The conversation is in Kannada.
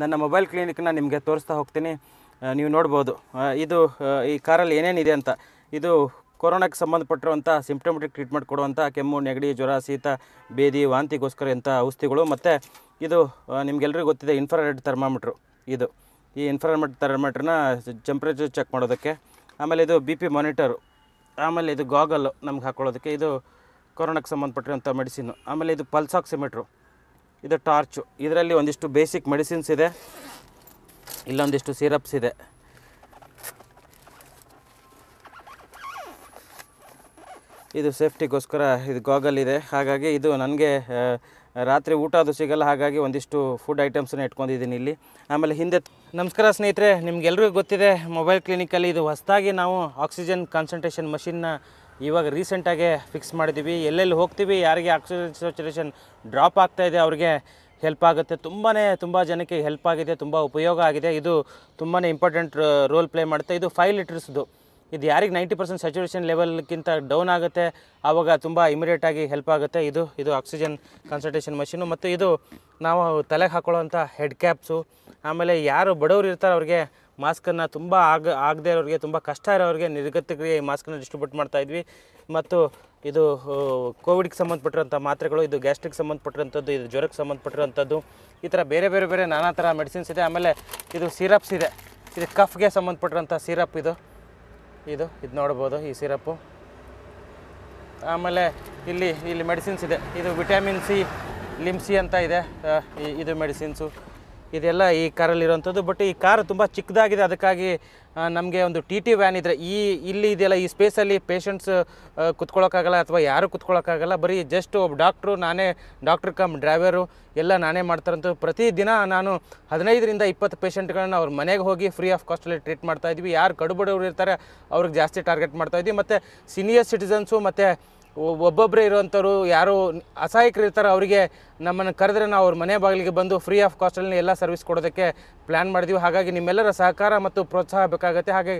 ನನ್ನ ಮೊಬೈಲ್ ಕ್ಲಿನಿಕ್ನ ನಿಮಗೆ ತೋರಿಸ್ತಾ ಹೋಗ್ತೀನಿ. ನೀವು ನೋಡ್ಬೋದು. ಇದು ಈ ಕಾರಲ್ಲಿ ಏನೇನಿದೆ ಅಂತ. ಇದು ಕೊರೋನಾಕ್ಕೆ ಸಂಬಂಧಪಟ್ಟಿರುವಂಥ ಸಿಂಪ್ಟಮೆಟಿಕ್ ಟ್ರೀಟ್ಮೆಂಟ್ ಕೊಡುವಂಥ ಕೆಮ್ಮು, ನೆಗಡಿ, ಜ್ವರ, ಶೀತ, ಬೇದಿ, ವಾಂತಿಗೋಸ್ಕರ ಇಂಥ ಔಷಧಿಗಳು ಮತ್ತು ಇದು ನಿಮಗೆಲ್ಲರಿಗೂ ಗೊತ್ತಿದೆ ಇನ್ಫ್ರಾರೆಡ್ ಥರ್ಮಾಮೀಟ್ರು. ಇದು, ಈ ಇನ್ಫ್ರಾರೆಡ್ ಥರ್ಮಾಮೀಟ್ರನ್ನ ಟೆಂಪ್ರೇಚರ್ ಚೆಕ್ ಮಾಡೋದಕ್ಕೆ. ಆಮೇಲೆ ಇದು ಬಿ ಪಿ ಮಾನಿಟರು ಆಮೇಲೆ ಇದು ಗಾಗಲ್ಲು ನಮ್ಗೆ ಹಾಕ್ಕೊಳ್ಳೋದಕ್ಕೆ. ಇದು ಕೊರೋನಾಕ್ಕೆ ಸಂಬಂಧಪಟ್ಟಿರುವಂಥ ಮೆಡಿಸಿನ್ನು. ಆಮೇಲೆ ಇದು ಪಲ್ಸ್ ಆಕ್ಸಿಮೀಟ್ರು ಇದು ಟಾರ್ಚು. ಇದರಲ್ಲಿ ಒಂದಿಷ್ಟು ಬೇಸಿಕ್ ಮೆಡಿಸಿನ್ಸ್ ಇದೆ. ಇಲ್ಲೊಂದಿಷ್ಟು ಸಿರಪ್ಸ್ ಇದೆ. ಇದು ಸೇಫ್ಟಿಗೋಸ್ಕರ ಇದು ಗಾಗಲ್ ಇದೆ. ಹಾಗಾಗಿ ಇದು ನನಗೆ ರಾತ್ರಿ ಊಟ ಅದು ಸಿಗಲ್ಲ. ಹಾಗಾಗಿ ಒಂದಿಷ್ಟು ಫುಡ್ ಐಟಮ್ಸನ್ನು ಇಟ್ಕೊಂಡಿದ್ದೀನಿ ಇಲ್ಲಿ. ಆಮೇಲೆ ಹಿಂದೆ, ನಮಸ್ಕಾರ ಸ್ನೇಹಿತರೆ, ನಿಮ್ಗೆಲ್ರಿಗೂ ಗೊತ್ತಿದೆ, ಮೊಬೈಲ್ ಕ್ಲಿನಿಕಲ್ಲಿ ಇದು ಹೊಸದಾಗಿ ನಾವು ಆಕ್ಸಿಜನ್ ಕಾನ್ಸಂಟ್ರೇಷನ್ ಮಷಿನ್ನ ಇವಾಗ ರೀಸೆಂಟಾಗೆ ಫಿಕ್ಸ್ ಮಾಡಿದ್ದೀವಿ ಎಲ್ಲೆಲ್ಲಿ ಹೋಗ್ತೀವಿ, ಯಾರಿಗೆ ಆಕ್ಸಿಜನ್ ಸ್ಯಾಚುರೇಷನ್ ಡ್ರಾಪ್ ಆಗ್ತಾ ಇದೆ, ಅವ್ರಿಗೆ ಹೆಲ್ಪ್ ಆಗುತ್ತೆ. ತುಂಬಾ ತುಂಬ ಜನಕ್ಕೆ ಹೆಲ್ಪ್ ಆಗಿದೆ, ತುಂಬ ಉಪಯೋಗ ಆಗಿದೆ. ಇದು ತುಂಬಾ ಇಂಪಾರ್ಟೆಂಟ್ ರೋಲ್ ಪ್ಲೇ ಮಾಡುತ್ತೆ. ಇದು ಫೈವ್ ಲೀಟರ್ಸ್ದು ಇದು ಯಾರಿಗೆ ನೈಂಟಿ ಪರ್ಸೆಂಟ್ ಸ್ಯಾಚುರೇಷನ್ ಲೆವೆಲ್ಗಿಂತ ಡೌನ್ ಆಗುತ್ತೆ ಆವಾಗ ತುಂಬ ಇಮಿಡಿಯೇಟಾಗಿ ಹೆಲ್ಪ್ ಆಗುತ್ತೆ. ಇದು ಇದು ಆಕ್ಸಿಜನ್ ಕಾನ್ಸಂಟ್ರೇಷನ್ ಮಷೀನು ಮತ್ತು ಇದು ನಾವು ತಲೆಗೆ ಹಾಕೊಳ್ಳೋವಂಥ ಹೆಡ್ ಕ್ಯಾಪ್ಸು ಆಮೇಲೆ ಯಾರು ಬಡವರು ಇರ್ತಾರೆ, ಅವ್ರಿಗೆ ಮಾಸ್ಕನ್ನು ತುಂಬ ಆಗ, ಆಗದೆ ಇರೋರಿಗೆ, ತುಂಬ ಕಷ್ಟ ಇರೋರಿಗೆ ನಿರ್ಗತಿಕರಿಗೆ ಈ ಮಾಸ್ಕನ್ನು ಡಿಸ್ಟ್ರಿಬ್ಯೂಟ್ ಮಾಡ್ತಾ ಇದ್ವಿ. ಮತ್ತು ಇದು ಕೋವಿಡ್ಗೆ ಸಂಬಂಧಪಟ್ಟಿರೋಂಥ ಮಾತ್ರೆಗಳು, ಇದು ಗ್ಯಾಸ್ಟ್ರಿಕ್ ಸಂಬಂಧಪಟ್ಟಿರೋಂಥದ್ದು ಇದು ಜ್ವರಕ್ಕೆ ಸಂಬಂಧಪಟ್ಟಿರೋಂಥದ್ದು ಈ ಥರ ಬೇರೆ ಬೇರೆ ಬೇರೆ ನಾನಾ ಥರ ಮೆಡಿಸಿನ್ಸ್ ಇದೆ. ಆಮೇಲೆ ಇದು ಸಿರಪ್ಸ್ ಇದೆ. ಇದು ಕಫ್ಗೆ ಸಂಬಂಧಪಟ್ಟಿರೋಂಥ ಸಿರಪ್ ಇದು. ಇದು ಇದು ನೋಡ್ಬೋದು ಈ ಸಿರಪ್ಪು. ಆಮೇಲೆ ಇಲ್ಲಿ ಇಲ್ಲಿ ಮೆಡಿಸಿನ್ಸ್ ಇದೆ. ಇದು ವಿಟಮಿನ್ ಸಿ ಲಿಮ್ಸಿ ಅಂತ ಇದೆ. ಇದು ಮೆಡಿಸಿನ್ಸು. ಇದೆಲ್ಲ ಈ ಕಾರಲ್ಲಿರುವಂಥದ್ದು. ಬಟ್ ಈ ಕಾರು ತುಂಬ ಚಿಕ್ಕದಾಗಿದೆ. ಅದಕ್ಕಾಗಿ ನಮಗೆ ಒಂದು ಟಿ ಟಿ ವ್ಯಾನ್ ಇದ್ದರೆ ಈ, ಇಲ್ಲಿ ಇದೆಲ್ಲ ಈ ಸ್ಪೇಸಲ್ಲಿ ಪೇಷಂಟ್ಸ್ ಕುತ್ಕೊಳ್ಳೋಕ್ಕಾಗಲ್ಲ ಅಥವಾ ಯಾರು ಕುತ್ಕೊಳ್ಳೋಕ್ಕಾಗಲ್ಲ ಬರೀ ಜಸ್ಟ್ ಒಬ್ಬ ಡಾಕ್ಟ್ರು ನಾನೇ ಡಾಕ್ಟ್ರ್ ಕಮ್ ಡ್ರೈವರು ಎಲ್ಲ ನಾನೇ ಮಾಡ್ತಾರಂತ ಪ್ರತಿದಿನ ನಾನು ಹದಿನೈದರಿಂದ ಇಪ್ಪತ್ತು ಪೇಷಂಟ್ಗಳನ್ನ ಅವ್ರ ಮನೆಗೆ ಹೋಗಿ ಫ್ರೀ ಆಫ್ ಕಾಸ್ಟಲ್ಲಿ ಟ್ರೀಟ್ ಮಾಡ್ತಾ ಇದ್ವಿ. ಯಾರು ಕಡುಬಡವರು ಇರ್ತಾರೆ, ಅವ್ರಿಗೆ ಜಾಸ್ತಿ ಟಾರ್ಗೆಟ್ ಮಾಡ್ತಾ ಇದ್ವಿ. ಮತ್ತು ಸೀನಿಯರ್ ಸಿಟಿಸನ್ಸು ಮತ್ತು ಒಬ್ಬೊಬ್ಬರೇ ಇರುವಂಥವ್ರು ಯಾರು ಅಸಹಾಯಕರು ಇರ್ತಾರೋ, ಅವರಿಗೆ ನಮ್ಮನ್ನು ಕರೆದ್ರೆ ನಾವು ಅವ್ರ ಮನೆ ಬಾಗಿಲಿಗೆ ಬಂದು ಫ್ರೀ ಆಫ್ ಕಾಸ್ಟಲ್ಲಿ ಎಲ್ಲ ಸರ್ವಿಸ್ ಕೊಡೋದಕ್ಕೆ ಪ್ಲ್ಯಾನ್ ಮಾಡಿದ್ವಿ. ಹಾಗಾಗಿ ನಿಮ್ಮೆಲ್ಲರ ಸಹಕಾರ ಮತ್ತು ಪ್ರೋತ್ಸಾಹ ಬೇಕಾಗುತ್ತೆ. ಹಾಗೆ